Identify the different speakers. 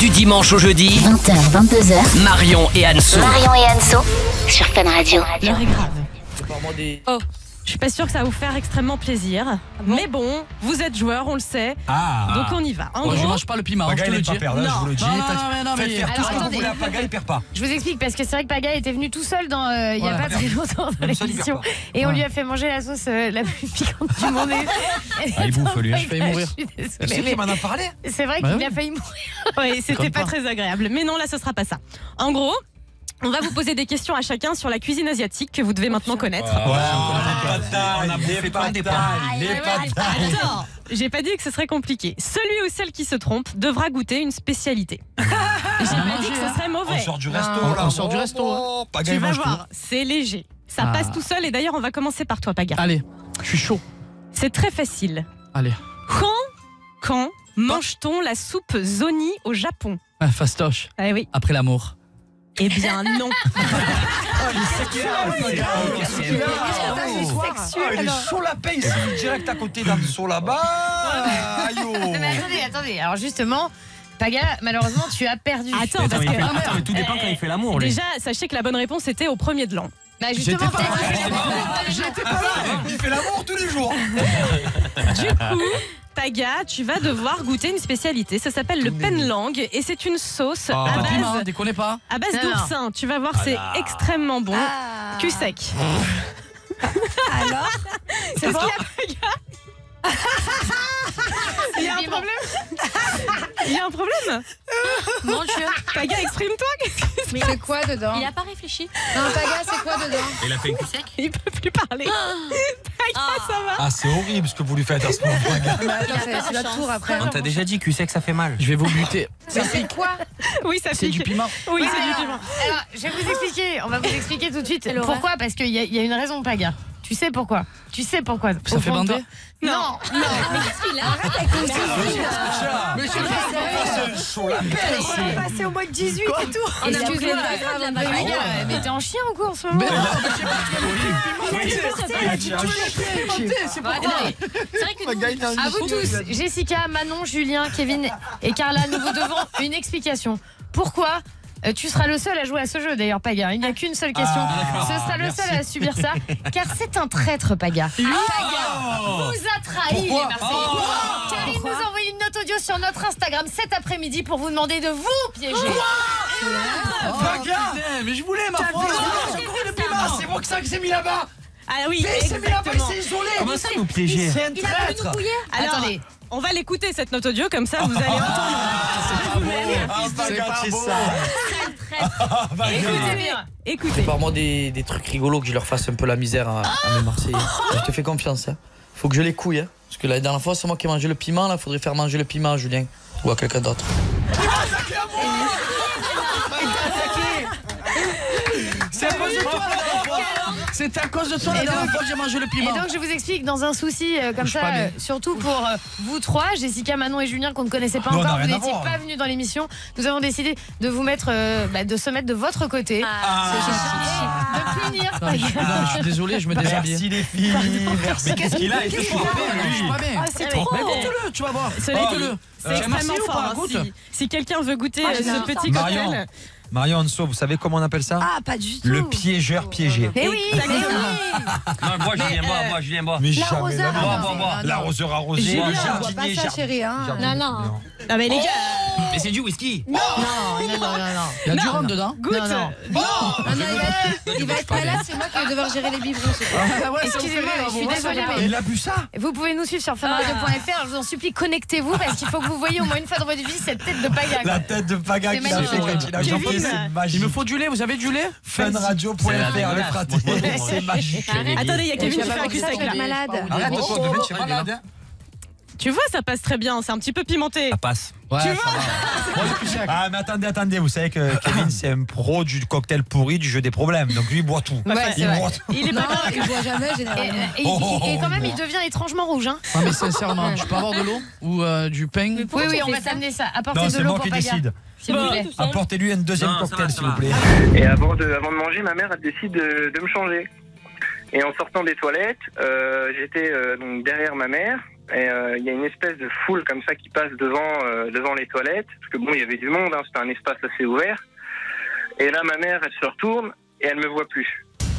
Speaker 1: Du dimanche au jeudi,
Speaker 2: 20h, 22h.
Speaker 1: Marion et Anso.
Speaker 2: Marion et Anso sur Fun Radio.
Speaker 3: L'heure est grave. Oh, je suis pas sûre que ça va vous faire extrêmement plaisir. Mais bon, vous êtes joueur, on le sait.
Speaker 4: Ah
Speaker 3: Donc on y va. En
Speaker 5: Bon, je
Speaker 3: gros,
Speaker 5: mange pas le piment, hein, je
Speaker 4: Paga,
Speaker 5: te le dis.
Speaker 4: pas perdre, je vous le dis.
Speaker 5: Non, non, non, mais non,
Speaker 4: Faites
Speaker 5: mais-
Speaker 4: faire tout
Speaker 6: Alors,
Speaker 4: ce que vous
Speaker 6: attendez.
Speaker 4: voulez à Paga, il perd pas.
Speaker 6: Je vous explique parce que c'est vrai que Paga était venu tout seul dans, euh, il y a pas très longtemps dans l'émission
Speaker 4: perd
Speaker 6: et on lui a fait manger la sauce euh, la plus piquante du monde. Et-
Speaker 4: Ah, il bouffe, lui, hein.
Speaker 6: Je
Speaker 5: Je vais mourir.
Speaker 6: suis
Speaker 4: C'est qui m'en a parlé
Speaker 6: C'est vrai
Speaker 5: Bah
Speaker 6: qu'il
Speaker 5: oui.
Speaker 6: a failli mourir.
Speaker 3: ouais, c'était pas. très agréable. Mais non, là, ce sera pas ça. En gros, on va vous poser des questions à chacun sur la cuisine asiatique que vous devez maintenant connaître.
Speaker 4: Ouais, on a les les patailles.
Speaker 3: Attends, j'ai pas dit que ce serait compliqué. Celui ou celle qui se trompe devra goûter une spécialité. J'ai pas dit que ce serait
Speaker 4: On
Speaker 3: mauvais.
Speaker 4: sort du resto,
Speaker 5: On-
Speaker 4: là.
Speaker 5: on sort du resto,
Speaker 4: Oh,
Speaker 3: Tu vas voir, c'est léger. Ça
Speaker 5: Ah.
Speaker 3: passe tout seul et d'ailleurs on va commencer par toi Paga.
Speaker 5: Allez, je suis chaud.
Speaker 3: C'est très facile.
Speaker 5: Allez.
Speaker 3: Quand, quand mange-t-on la soupe zoni au Japon?
Speaker 5: Ah, fastoche,
Speaker 3: Ah oui.
Speaker 5: après l'amour.
Speaker 3: Eh bien non.
Speaker 4: Ah, il est chaud la paix, il s'est mis direct à côté d'un saut là-bas. Aïe, oh.
Speaker 6: Attendez, attendez. Alors justement, Paga, malheureusement, tu as perdu.
Speaker 3: Attends, parce que
Speaker 7: Attends, mais tout dépend quand il fait l'amour, lui.
Speaker 3: déjà, sachez que la bonne réponse était au premier de l'an.
Speaker 6: Bah
Speaker 5: J'étais
Speaker 6: justement,
Speaker 5: pas
Speaker 4: J'étais pas là. Il fait l'amour tous les jours.
Speaker 3: Du coup, Paga, tu vas devoir goûter une spécialité. Ça s'appelle le penlang et c'est une sauce
Speaker 4: Ah.
Speaker 3: à base,
Speaker 5: déconnez pas.
Speaker 3: à base d'oursin. Tu vas voir, c'est extrêmement bon.
Speaker 6: Ah.
Speaker 3: Cul sec.
Speaker 6: Alors
Speaker 3: C'est bon Il y a un problème Il y a un problème
Speaker 6: Mon Dieu.
Speaker 3: Paga, exprime-toi
Speaker 6: Mais c'est quoi dedans
Speaker 8: Il a pas réfléchi.
Speaker 6: Non, Paga, c'est quoi dedans
Speaker 7: Il a fait une cul sec
Speaker 3: Il peut plus parler. Paga, ça va
Speaker 4: Ah, c'est horrible ce que vous lui faites à ce moment.
Speaker 6: C'est la tour après.
Speaker 7: On t'a déjà dit cul sec, ça fait mal.
Speaker 5: Je vais vous buter.
Speaker 6: Mais c'est quoi
Speaker 3: Oui, ça
Speaker 5: C'est
Speaker 3: pique.
Speaker 5: du piment.
Speaker 3: Oui,
Speaker 6: Oui,
Speaker 3: c'est du piment.
Speaker 6: Alors, je vais vous expliquer. On va vous expliquer tout de suite. Pourquoi Parce qu'il y, a- il y a une raison, Paga. Tu sais pourquoi Tu sais pourquoi
Speaker 5: Ça fait bander.
Speaker 6: Non, non.
Speaker 8: Mais qu'est-ce qu'il a
Speaker 4: Mais c'est chaud la paix ici.
Speaker 6: On est passé au mois de 18 et tout.
Speaker 8: On a grave,
Speaker 6: les gars, mais t'es en chien ou quoi en ce moment À vous tous, Jessica, Manon, Julien, Kevin et Carla, nous vous devons une explication. Pourquoi euh, tu seras le seul à jouer à ce jeu d'ailleurs, Paga? Il n'y a qu'une seule question.
Speaker 4: Ah,
Speaker 6: ce sera le seul à subir ça, car c'est un traître, Paga. Paga vous a trahi, les Marseillais. car il nous a sur notre Instagram cet après-midi pour vous demander de vous piéger.
Speaker 4: Paga
Speaker 5: Putain, mais je voulais ma foi.
Speaker 4: Ah, c'est moi que ça que j'ai mis là-bas
Speaker 3: Ah oui,
Speaker 4: Il s'est mis là-bas, il
Speaker 3: exactement.
Speaker 4: s'est isolé
Speaker 7: Comment ça nous piéger
Speaker 4: C'est un traître.
Speaker 3: Alors,
Speaker 6: Attendez.
Speaker 3: on va l'écouter cette note audio, comme ça vous allez entendre.
Speaker 4: Ah, Paga, c'est ça
Speaker 6: Écoutez bien.
Speaker 3: Écoutez.
Speaker 5: Apparemment des, des trucs rigolos que je leur fasse un peu la misère à, à mes Marseillais. Je te fais confiance. Hein. Faut que je les couille. Hein. Parce que la dernière fois, c'est moi qui ai mangé le piment. Là, faudrait faire manger le piment à Julien. Ou à quelqu'un d'autre. C'est à cause de toi la
Speaker 6: Et
Speaker 5: dernière
Speaker 6: donc-
Speaker 5: fois que j'ai mangé le
Speaker 6: Et
Speaker 5: piment.
Speaker 6: donc je vous explique dans un souci euh, comme ça, euh, surtout pour euh, vous trois, Jessica, Manon et Julien qu'on ne connaissait pas
Speaker 4: on
Speaker 6: encore,
Speaker 4: a
Speaker 6: vous
Speaker 4: rien à
Speaker 6: n'étiez
Speaker 4: voir.
Speaker 6: pas venus dans l'émission. Nous avons décidé de vous mettre, euh, bah, de se mettre de votre côté,
Speaker 8: Ah,
Speaker 6: de punir.
Speaker 5: Non, mais je, non, je suis désolé, je me déshabille.
Speaker 4: Merci les filles Merci
Speaker 7: Mais qu'est-ce qu'il a Il fait
Speaker 5: pas bien.
Speaker 3: c'est trop.
Speaker 5: Mais goûte-le, tu vas voir.
Speaker 3: Cela dit,
Speaker 5: Goûte-le.
Speaker 3: c'est
Speaker 5: Euh,
Speaker 3: extrêmement
Speaker 5: ou
Speaker 3: fort. hein.
Speaker 5: Goûte.
Speaker 3: Si, si quelqu'un veut goûter
Speaker 8: Ah,
Speaker 3: euh, ce petit
Speaker 4: Marion.
Speaker 3: cocktail,
Speaker 4: Marion Anso, vous savez comment on appelle ça
Speaker 8: Ah, pas du tout.
Speaker 4: Le piégeur piégé.
Speaker 6: Mais oui, mais oui.
Speaker 7: Non, moi, Julien, moi, moi, Julien, moi.
Speaker 4: Mais jamais
Speaker 8: L'arroseur
Speaker 4: la
Speaker 7: arrosé.
Speaker 4: L'arroseur arrosé.
Speaker 3: Julien,
Speaker 4: le
Speaker 3: on voit
Speaker 4: jardinier,
Speaker 8: pas ça,
Speaker 4: jardin-
Speaker 8: chérie, hein.
Speaker 4: jardinier.
Speaker 8: Non, non.
Speaker 3: Ah mais les gars,
Speaker 7: Mais c'est du whisky.
Speaker 6: Non, non, non, non, non.
Speaker 5: Il y a du rhum dedans.
Speaker 3: goûte.
Speaker 6: Non, non.
Speaker 8: Non, non, il va, il va être malade, c'est moi qui vais devoir gérer les biberons ce soir.
Speaker 6: Excusez-moi, je suis désolée, mais
Speaker 4: Il a bu ça
Speaker 6: vous pouvez nous suivre sur funradio.fr. Je vous en supplie, connectez-vous parce qu'il faut que vous voyez au moins une fois dans votre vie cette tête de pagac.
Speaker 4: La tête de Paga
Speaker 6: C'est
Speaker 4: qui a
Speaker 6: magnifique.
Speaker 4: fait il
Speaker 5: Il me faut du lait, vous avez du lait?
Speaker 4: Funradio.fr, le fraté. C'est magique.
Speaker 3: Attendez, il y a Kevin qui fait un là.
Speaker 8: malade.
Speaker 4: Arrête, toi, de mettre, tu es malade.
Speaker 3: Tu vois, ça passe très bien. C'est un petit peu pimenté.
Speaker 7: Ça passe.
Speaker 5: Ouais, ça va.
Speaker 4: Ah, mais attendez, attendez, vous savez que Kevin, c'est un pro du cocktail pourri, du jeu des problèmes. Donc lui, il boit tout.
Speaker 6: Ouais,
Speaker 4: Il
Speaker 6: vrai.
Speaker 4: boit tout.
Speaker 3: Il est
Speaker 8: Non,
Speaker 3: pas bien.
Speaker 8: il boit jamais
Speaker 6: Et,
Speaker 8: généralement.
Speaker 6: et- et- et quand même, il devient étrangement rouge. Hein.
Speaker 5: Non, mais sincèrement, je peux avoir de l'eau ou euh, du pain
Speaker 6: Oui, oui, on va t'amener ça. Apportez
Speaker 4: Non,
Speaker 6: de l'eau pour
Speaker 4: qui décide.
Speaker 6: s'il vous plaît.
Speaker 4: Apportez-lui un deuxième
Speaker 7: Non,
Speaker 4: cocktail, s'il vous plaît.
Speaker 9: Et avant de, avant de manger, ma mère elle décide de, de me changer. Et en sortant des toilettes, euh, j'étais euh, donc derrière ma mère. Et euh, il y a une espèce de foule comme ça qui passe devant, euh, devant les toilettes. Parce que bon, il y avait du monde, hein, c'était un espace assez ouvert. Et là, ma mère, elle se retourne et elle me voit plus.